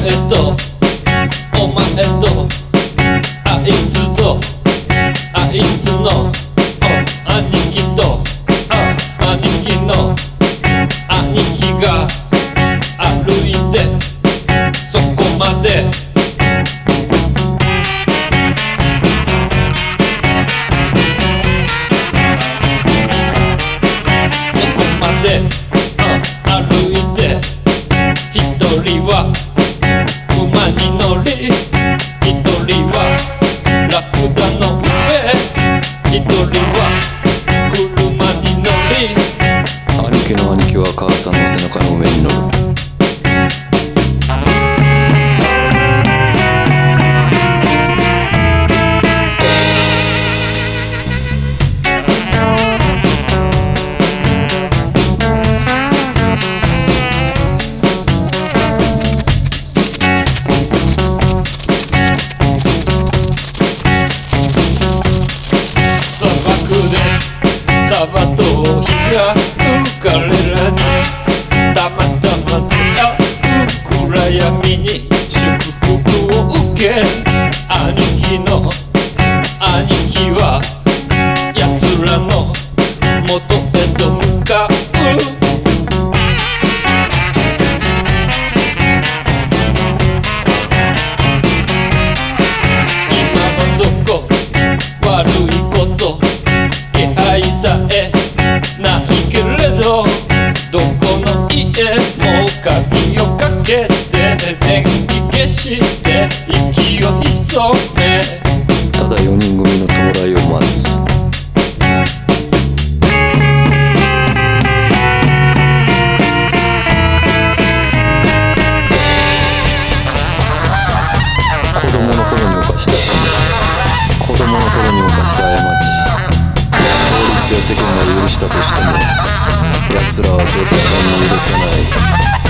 前とお前とあいつとあいつの兄貴と兄貴の兄貴が歩いてそこまで。で、歩いて一人は馬に乗り。一人はラクダの上。一人は車に乗り。兄貴の兄貴は母さんの背中の上に乗る。たまたま出会う暗闇に祝福を受け兄貴の鍵をかけて電気消して息を潜め。ただ4人組の到来を待つ。子供の頃に犯した罪子供の頃に犯した過ち。法律や世間が許したとしても奴らは絶対に許せない。